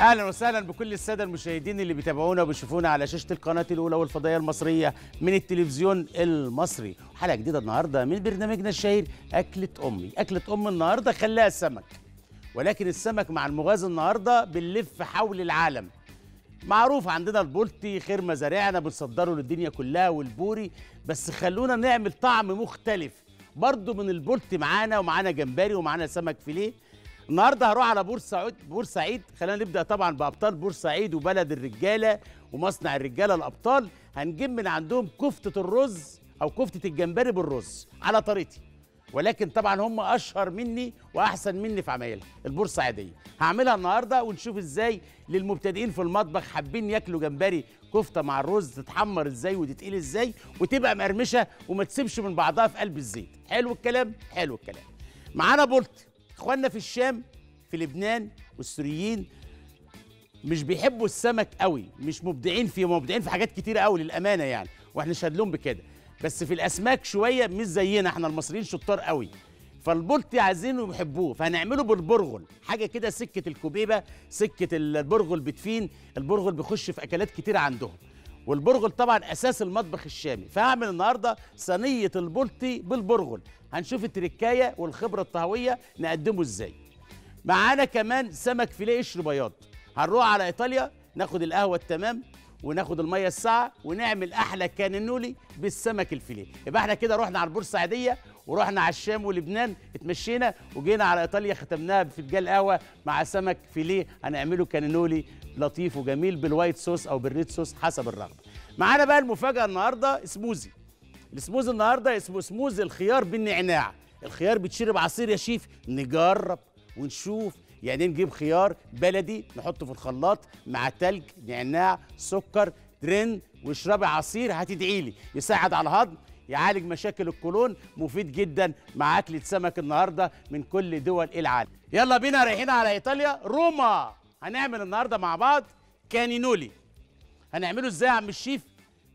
أهلا وسهلا بكل السادة المشاهدين اللي بيتابعونا وبيشوفونا على شاشة القناة الأولى والفضائية المصرية من التلفزيون المصري. حلقة جديدة النهارده من برنامجنا الشهير أكلة أمي. أكلة أم النهارده خلاها سمك ولكن السمك مع المغاز النهارده بنلف حول العالم. معروف عندنا البولتي خير مزارعنا بنصدره للدنيا كلها والبوري بس خلونا نعمل طعم مختلف. برضو من البولتي معانا ومعانا جمبري ومعانا سمك فيليه. النهارده هروح على بورسعيد بورسعيد خلينا نبدأ طبعا بأبطال بورسعيد وبلد الرجالة ومصنع الرجالة الأبطال. هنجيب من عندهم كفتة الرز أو كفتة الجمبري بالرز على طريقتي. ولكن طبعا هم أشهر مني وأحسن مني في عمايلها البورسعيديه هعملها النهارده ونشوف إزاي للمبتدئين في المطبخ حابين ياكلوا جمبري كفتة مع الرز تتحمر إزاي وتتقلي إزاي وتبقى مقرمشة وما تسيبش من بعضها في قلب الزيت. حلو الكلام؟ حلو الكلام. معانا بولت. إخواننا في الشام في لبنان والسوريين مش بيحبوا السمك قوي مش مبدعين فيه مبدعين في حاجات كتيرة قوي للأمانة يعني وإحنا نشهد لهم بكده. بس في الأسماك شوية مش زينا إحنا المصريين شطار قوي. فالبولتي عايزينه يحبوه فهنعمله بالبرغل حاجة كده سكة الكوبيبة سكة البرغل بتفين البرغل بيخش في أكلات كتيره عندهم. والبرغل طبعا أساس المطبخ الشامي. فهعمل النهارده صينية البولتي بالبرغل. هنشوف التركاية والخبرة الطهوية نقدمه إزاي. معانا كمان سمك فيليه قشر بياض. هنروح على إيطاليا ناخد القهوة التمام وناخد المية الساقعة ونعمل أحلى كانيلوني بالسمك الفيليه. يبقى إحنا كده رحنا على البورسعيديه ورحنا على الشام ولبنان اتمشينا وجينا على إيطاليا ختمناها بفنجان قهوه مع سمك فيليه. هنعمله كانيلوني لطيف وجميل بال white sauce أو بال red sauce حسب الرغبة. معانا بقى المفاجأة النهارده سموزي. السموزي النهارده اسمه سموزي الخيار بالنعناع. الخيار بيتشرب عصير يا شيف نجرب ونشوف. يعني نجيب خيار بلدي؟ نحطه في الخلاط مع تلج نعناع سكر درين واشربي عصير هتدعي لي. يساعد على الهضم يعالج مشاكل القولون. مفيد جدا مع أكلة سمك النهارده من كل دول العالم. يلا بينا رايحين على إيطاليا. روما! هنعمل النهارده مع بعض كانينولي. هنعمله إزاي يا عم الشيف؟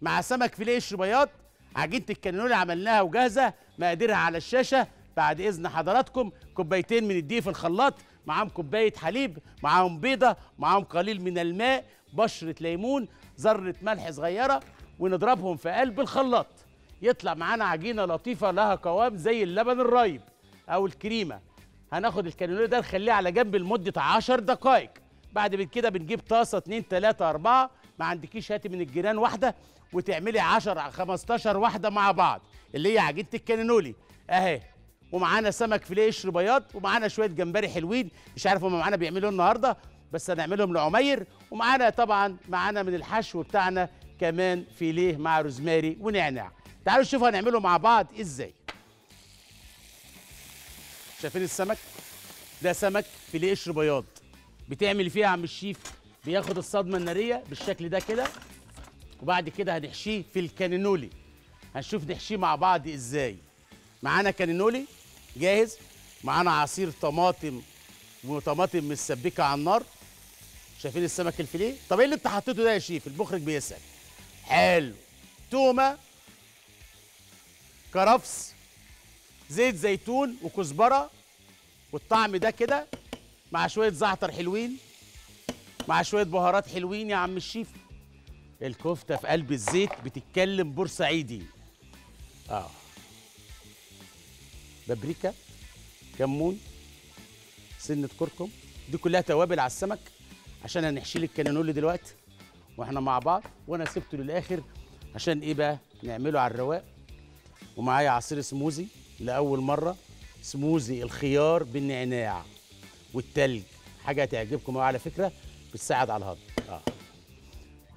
مع سمك فيليه بياض عجينة الكانينولي عملناها وجاهزة مقاديرها على الشاشة. بعد إذن حضراتكم كوبايتين من الدقيق في الخلاط معاهم كوباية حليب معاهم بيضة معاهم قليل من الماء بشرة ليمون ذرة ملح صغيرة ونضربهم في قلب الخلاط. يطلع معانا عجينة لطيفة لها قوام زي اللبن الرايب أو الكريمة. هناخد الكانيولي ده نخليه على جنب لمدة 10 دقائق. بعد كده بنجيب طاسة 2 3 4 ما عندكيش هاتي من الجيران واحدة. وتعملي 10 15 واحدة مع بعض. اللي هي عجينة الكانينولي أهي. ومعانا سمك فيليه قشر بياض ومعانا شوية جمبري حلوين. مش عارف هم معانا بيعملوا النهارده بس هنعملهم لعمير. ومعانا طبعا معانا من الحشو بتاعنا كمان فيليه مع روزماري ونعناع. تعالوا نشوف هنعمله مع بعض إزاي. شايفين السمك؟ ده سمك فيليه قشر بياض بتعمل فيه يا عم الشيف بياخد الصدمة النارية بالشكل ده كده. وبعد كده هنحشيه في الكانينولي. هنشوف نحشيه مع بعض إزاي. معانا كانينولي؟ جاهز؟ معانا عصير طماطم وطماطم متسبكة على النار. شايفين السمك الفيليه؟ طب إيه اللي أنت حطيته ده يا شيف؟ المخرج بيسأل. حلو. تومة كرفس زيت زيتون وكزبرة والطعم ده كده مع شوية زعتر حلوين مع شوية بهارات حلوين يا عم الشيف. الكفته في قلب الزيت بتتكلم بورسعيدي. آه. بابريكا كمون سنة كركم. دي كلها توابل على السمك. عشان هنحشي لك الكانينولي دلوقتي وإحنا مع بعض. وأنا سبته للآخر عشان إيه بقى؟ نعمله على الرواق. ومعايا عصير سموزي لأول مرة. سموزي الخيار بالنعناع والتلج. حاجة هتعجبكم على فكرة بتساعد على الهضم.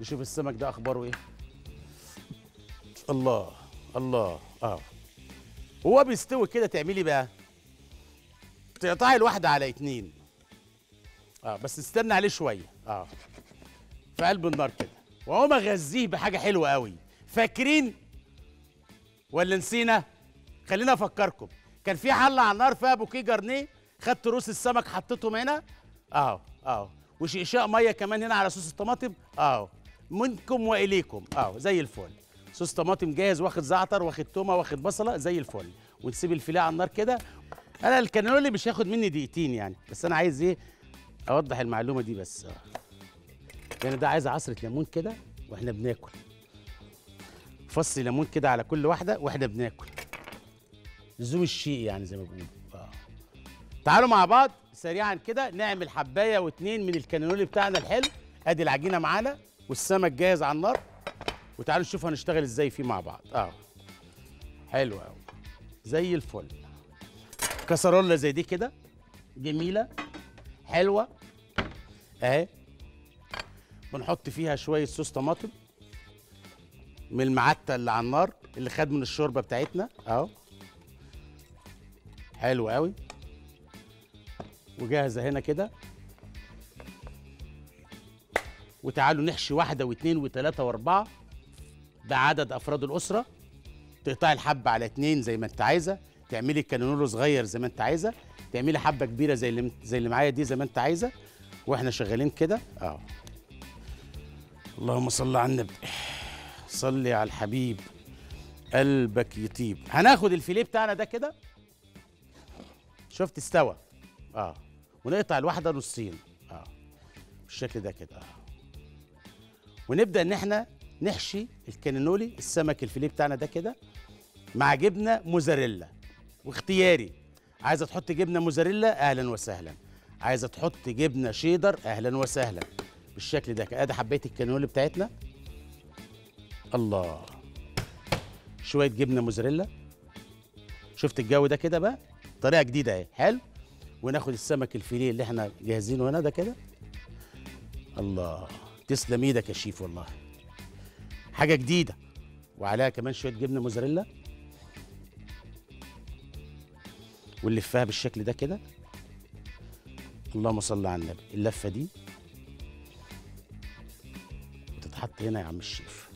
نشوف السمك ده أخباره إيه؟ الله الله. آه. هو بيستوي كده تعملي بقى. تقطعي الواحدة على اتنين. آه بس استنى عليه شوية. آه. في قلب النار كده. وأقوم أغذيه بحاجة حلوة قوي فاكرين؟ ولا نسينا؟ خلينا أفكركم. كان في حلة على النار فيها بوكيه جرنيه. خدت روس السمك حطيتهم هنا. اهو اهو وشقشاق مية كمان هنا على صوص الطماطم. اهو منكم وإليكم. اهو زي الفل. صوص طماطم جاهز واخد زعتر واخد تومة واخد بصلة زي الفل. ونسيب الفيليه على النار كده. أنا الكانولي مش هياخد مني دقيقتين يعني. بس أنا عايز إيه؟ أوضح المعلومة دي بس. يعني ده عايز عصرة ليمون كده وإحنا بناكل. فص ليمون كده على كل واحدة وإحنا بناكل. لزوم الشيء يعني زي ما بيقولوا. آه. تعالوا مع بعض سريعا كده نعمل حباية واتنين من الكانولي بتاعنا الحلو. أدي العجينة معانا. والسمك جاهز على النار. وتعالوا نشوف هنشتغل إزاي فيه مع بعض. آه. حلو قوي زي الفل. كسرولة زي دي كده. جميلة. حلوة. أهي. بنحط فيها شوية صوص طماطم. من المعتة اللي على النار اللي خد من الشوربة بتاعتنا. أهو. حلو قوي وجاهزة هنا كده. وتعالوا نحشي واحدة واثنين وثلاثة وأربعة ده عدد أفراد الأسرة. تقطعي الحبة على اتنين زي ما أنت عايزة. تعملي كانونولو صغير زي ما أنت عايزة. تعملي حبة كبيرة زي اللي زي اللي معايا دي زي ما أنت عايزة. وإحنا شغالين كده. آه. اللهم صل على النبي. صلي على الحبيب. قلبك يطيب. هناخد الفيليه بتاعنا ده كده. شفت استوى. آه. ونقطع الواحدة نصين. آه. بالشكل ده كده. آه. ونبدأ إن إحنا نحشي الكانينولي السمك الفيليه بتاعنا ده كده مع جبنة موزاريلا. واختياري عايزة تحط جبنة موزاريلا؟ أهلا وسهلا. عايزة تحط جبنة شيدر؟ أهلا وسهلا. بالشكل ده أدي حبايه الكانينولي بتاعتنا. الله. شوية جبنة موزاريلا. شفت الجو ده كده بقى؟ طريقة جديدة أهي. حلو. وناخد السمك الفيليه اللي إحنا جاهزينه هنا ده كده. الله. تسلم إيدك يا شيف والله. حاجة جديدة وعليها كمان شوية جبنة موزاريلا. ونلفها بالشكل ده كده. اللهم صل على النبي. اللفة دي وتتحط هنا يا عم الشيف.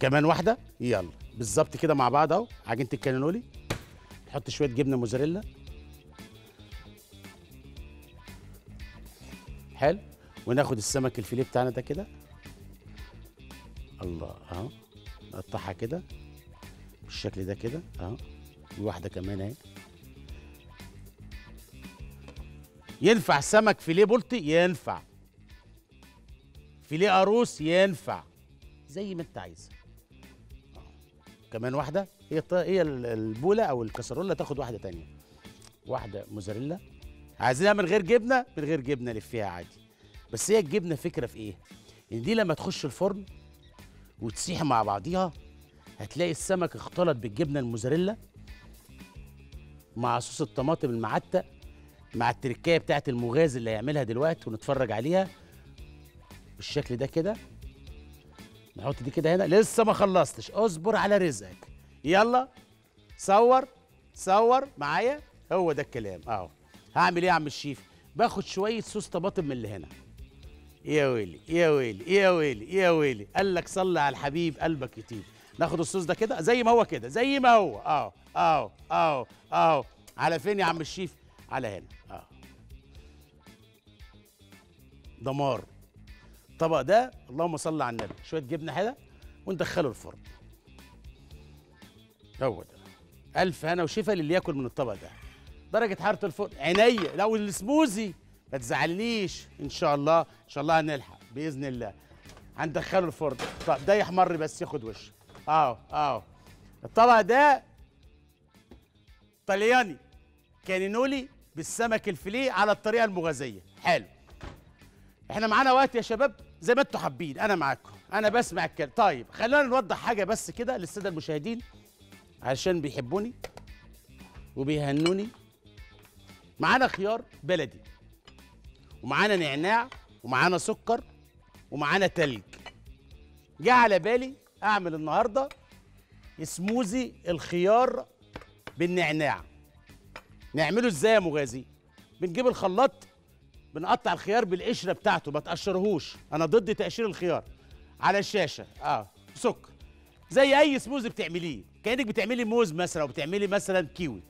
كمان واحدة؟ يلا. بالظبط كده مع بعض اهو. عجينه الكانولي نحط شوية جبنة موزاريلا. حلو. وناخد السمك الفيليه بتاعنا ده كده. الله اهو. نقطعها كده. بالشكل ده كده اهو. واحدة كمان اهي. ينفع سمك فيليه بلطي؟ ينفع. فيليه قاروص؟ ينفع. زي ما انت عايز. كمان واحدة. هي هي ال- البولة أو الكسرونه تاخد واحدة تانية. واحدة موزاريلا. عايزينها من غير جبنة؟ من غير جبنة لفيها عادي. بس هي الجبنة فكرة في إيه؟ إن دي لما تخش الفرن وتسيح مع بعضيها هتلاقي السمك اختلط بالجبنة الموزاريلا مع صوص الطماطم المعتق مع التركاية بتاعت المغاز اللي هيعملها دلوقتي ونتفرج عليها. بالشكل ده كده نحط دي كده هنا. لسه ما خلصتش. اصبر على رزقك. يلا صور صور. معايا؟ هو ده الكلام. اهو. هعمل إيه يا عم الشيف؟ باخد شوية صوص طماطم من اللي هنا. يا ويلي يا ويلي يا ويلي يا ويلي. قال لك صلي على الحبيب قلبك يطيب. ناخد الصوص ده كده زي ما هو كده زي ما هو. اهو اهو اهو اهو على فين يا عم الشيف؟ على هنا. اهو دمار. الطبق ده اللهم صل على النبي. شوية جبنة حلوة وندخله الفرن. هو ده. ألف هنا وشفا للي ياكل من الطبق ده. درجة حرارة الفرن. عينيا. لو السموزي ما تزعلنيش. إن شاء الله إن شاء الله هنلحق بإذن الله. هندخله الفرن. طب ده يحمر بس ياخد وش. أهو أهو. الطبق ده طلياني. كانينولي بالسمك الفيليه على الطريقة المغازية. حلو. إحنا معانا وقت يا شباب؟ زي ما أنتوا حابين. أنا معاكم. أنا بسمع الكلام طيب خلينا نوضح حاجة بس كده للسادة المشاهدين. علشان بيحبوني وبيهنوني. معانا خيار بلدي. ومعانا نعناع ومعانا سكر ومعانا تلج. جه على بالي أعمل النهارده سموزي الخيار بالنعناع. نعمله إزاي يا مغازي؟ بنجيب الخلاط بنقطع الخيار بالقشرة بتاعته ما تقشرهوش. أنا ضد تقشير الخيار. على الشاشة آه سكر زي أي سموزي بتعمليه. كأنك بتعملي موز مثلا أو بتعملي مثلا كيوي.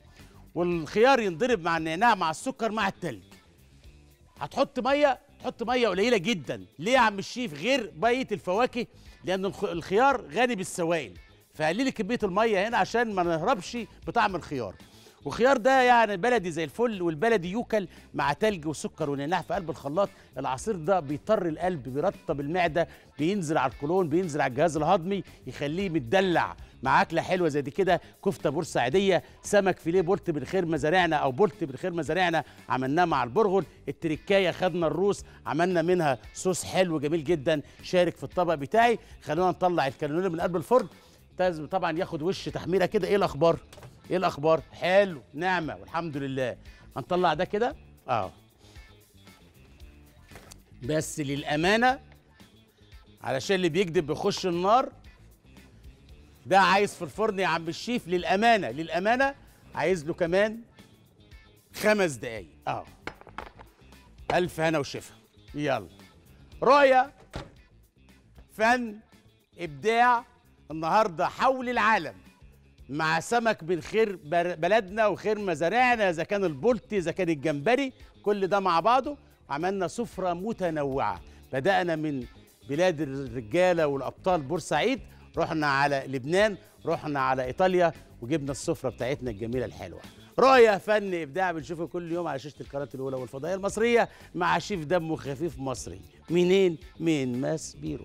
والخيار ينضرب مع النعناع مع السكر مع التلج. هتحط مية تحط مية قليلة جدا. ليه يا عم الشيف؟ غير بقية الفواكه لأن الخ- الخيار غني بالسوائل. فقللي كمية المية هنا عشان ما نهربش بطعم الخيار. وخيار ده يعني بلدي زي الفل والبلدي يوكل مع تلج وسكر ونعناع في قلب الخلاط. العصير ده بيطر القلب بيرطب المعدة بينزل على القولون بينزل على الجهاز الهضمي يخليه متدلع. مع أكلة حلوة زي دي كده كفتة بورسعيديه سمك فيليه بولت من خير مزارعنا أو بولت من خير مزارعنا عملناه مع البرغل التركايه خدنا الروس عملنا منها صوص حلو جميل جدا شارك في الطبق بتاعي. خلونا نطلع الكانوليه من قلب الفرن. طبعا ياخد وش تحميرة كده. إيه الأخبار؟ إيه الاخبار؟ حلو. نعمة والحمد لله. هنطلع ده كده؟ آه. بس للأمانة علشان اللي بيكذب بيخش النار ده عايز في الفرن يا عم الشيف. للأمانة للأمانة عايز له كمان خمس دقايق. آه. ألف هنا وشفا. يلا. رؤية فن إبداع النهارده حول العالم. مع سمك من خير بلدنا وخير مزارعنا إذا كان البلطي إذا كان الجمبري كل ده مع بعضه. عملنا سفرة متنوعة. بدأنا من بلاد الرجالة والأبطال بورسعيد رحنا على لبنان رحنا على إيطاليا وجبنا السفرة بتاعتنا الجميلة الحلوة. رؤية فن إبداع بنشوفه كل يوم على شاشة القناة الأولى والفضائية المصرية مع شيف دمه خفيف مصري. منين؟ من ماس بيرو.